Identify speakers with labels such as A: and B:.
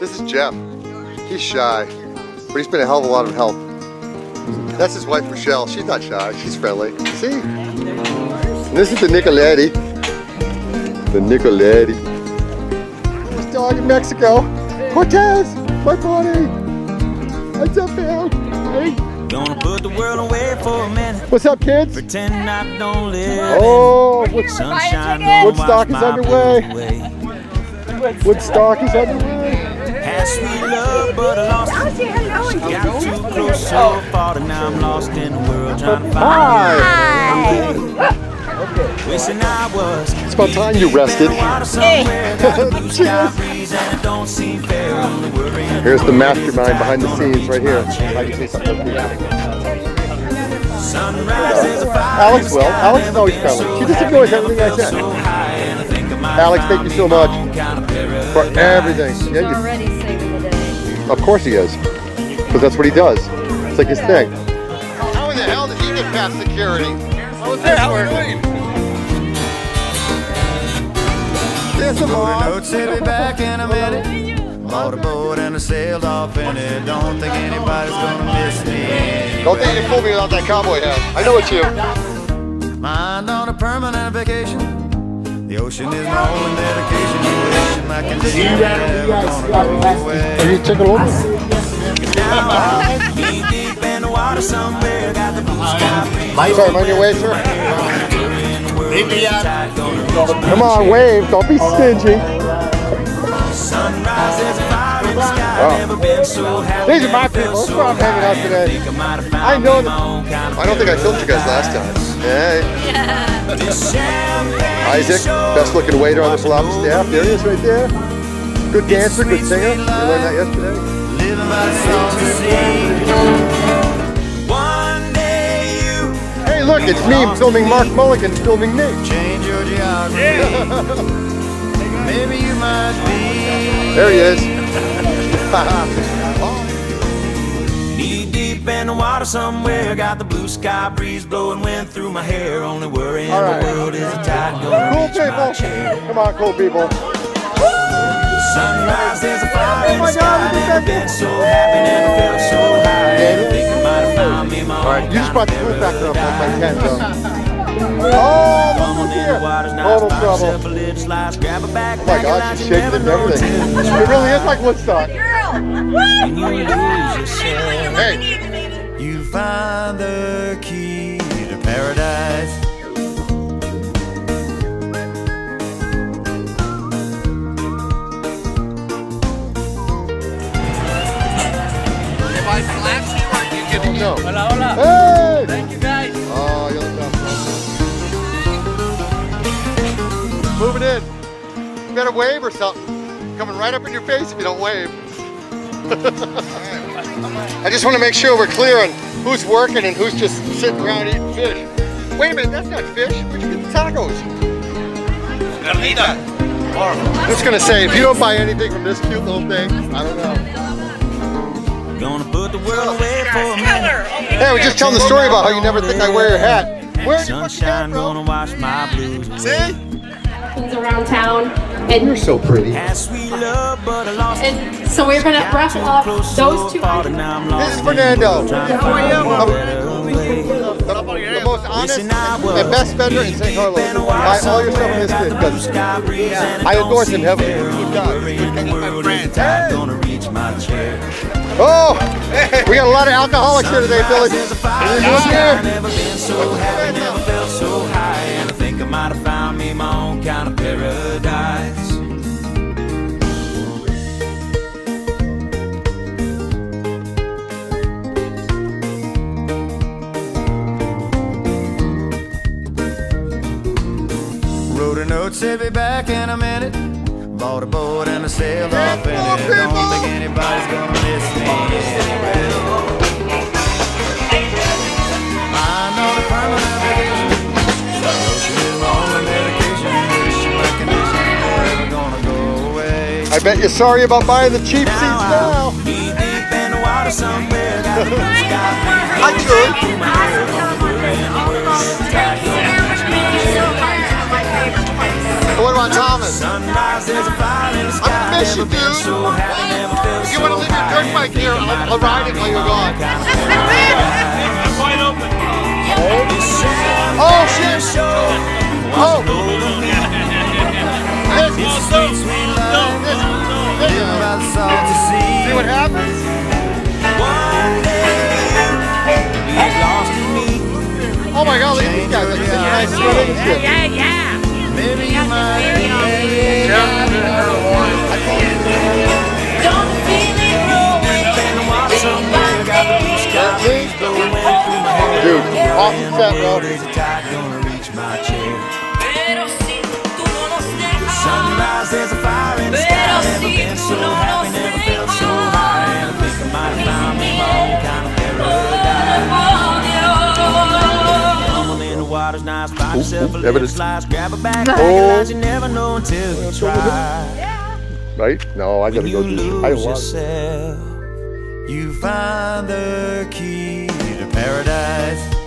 A: This is Jeff. He's shy, but he's been a hell of a lot of help. That's his wife, Michelle. She's not shy. She's friendly. See? And this is the Nicoletti. The Nicoletti. This dog in Mexico. Cortez, my buddy. What's up, man? Hey.
B: Gonna put the world away for a minute.
A: What's up, kids?
B: Pretend I don't live.
A: Oh, Woodstock is underway. Woodstock is underway.
B: Had sweet love, but I lost it. Got too close, so far, and now I'm lost in the world trying to find
A: Hi.
B: you. Wishing I was.
A: It's about time you rested. Here's the mastermind behind the scenes right here. I can say something. Alex will. Alex is always friendly. She just ignores everything I said. Alex, thank you so much for everything. Yeah, you, of course he is. Because that's what he does. It's like his thing. How in the hell did he get past security? I was there. How are you doing? There's a mom.
C: Notes will be back in a minute. Bought a boat and I sailed off in it. Don't think anybody's gonna miss me.
A: Don't think you fool me without that cowboy hat. I know it's you.
C: Mind on a permanent vacation. The ocean is my only medication. Wishing my condition never gonna go away.
A: Are you taking over?
B: Deep in the water somewhere, got the blue sky.
A: Sorry, mind your way, sir. Come on, wave. Don't be stingy.
B: Sunrise, there's a fire in the sky.
A: Wow.
B: Never been so.
A: These are my people. That's why I'm
B: so
A: hanging out today.
B: I might have found
A: I know
B: me
A: that-
B: my own kind of
A: I don't think I filmed you guys last time. Hey, Isaac, best looking waiter on the Palapa staff. There he is right there. Good dancer, good singer. We learned that yesterday.
C: Living by the songs of the sea.
B: One day you
A: Hey, look, it's me filming Mark Mulligan filming me.
C: Change your geography. Maybe you might be.
A: There he is.
B: knee deep in the water somewhere. Got the blue sky breeze blowing wind through my hair. Only worry in
A: right.
B: the world is the tide gonna
A: Cool people. Come on, cool people.
B: Sunrise, there's a oh fire in
A: Oh
B: the
A: God,
B: sky. Never been so happy, never felt so high. Think I might have found me my
A: All right, you just brought the food factor up like my
B: paradise.
A: tent, though. Oh, look
B: on in
A: here.
B: the water's
A: Total trouble.
B: yourself a little slice, grab a backpack,
A: Oh my God,
B: like
A: she's shaking and everything. It really is like Woodstock.
B: And you.
A: Hey,
C: You find the key to paradise.
D: If I slaps you, are oh, you
A: oh,
D: gonna
A: no.
D: Hola, hola.
A: Hey! Better wave or something. Coming right up in your face if you don't wave. I just want to make sure we're clear on who's working and who's just sitting around eating fish. Wait a minute, that's not fish. Where'd you get the tacos? I'm just gonna say, if you don't buy anything from this cute little thing, I don't know.
B: Gonna put the world away for a minute.
A: Hey, I was just telling the story about how you never think I wear your hat. Where did you put your hat, bro?
B: gonna wash my blues.
A: See?
E: Things around town. And you're
A: so pretty.
B: Had sweet love, but I lost it.
E: and so we're gonna
B: Got
E: brush
B: too
E: off those two
B: far,
E: items.
B: and now
A: This is Fernando.
B: the world trying to
A: How are
B: find
A: you?
B: a better.
A: The, the most honest
B: Wishing
A: and best vendor in San Carlos.
B: deep in the
A: Buy all your stuff in
B: somewhere,
A: this
B: got
A: kid because
B: sky breeze and
A: I
B: it
A: endorse him heavily.
B: fair.
A: Good
B: Only
A: guy.
B: worry in the world is the gonna reach my chair.
A: Oh, we got a lot of alcoholics here today, Billy.
B: There's a
A: What
B: fire
A: are
B: in
A: you
B: the
A: doing
B: sky,
A: here?
B: Paradise.
C: Wrote a note, said be back in a minute. Bought a boat and I sailed off in
A: more
C: it. Don't think anybody's gonna miss me.
A: I bet you're sorry about buying the cheap seats now.
B: I'm deep in the water somewhere, got the blue sky breeze
A: I could.
B: through my hair, only worry in the world is the tide gonna reach my chair.
A: What about Thomas?
B: Sunrise, there's a fire in the sky.
A: miss you, dude. If you want to leave your dirt bike here, I'll, I'll ride it while you're gone. Oh, shit. Oh. This, See what happens?
B: One day, we get lost in me.
A: Oh my god, look at these guys. Like, such a nice swimming and shit.
C: Yeah, yeah.
B: Maybe you might be
A: Dude, awesome set, bro.
B: There's a tide gonna reach my chair. Sunrise, there's a fire in the sky. Never been so happy, knives, buy yourself a
A: lip
B: slice, grab a bag
A: oh.
B: of you never know until you try.
A: Right? No, I gotta go do
B: this.
A: I
B: love You find the key to paradise.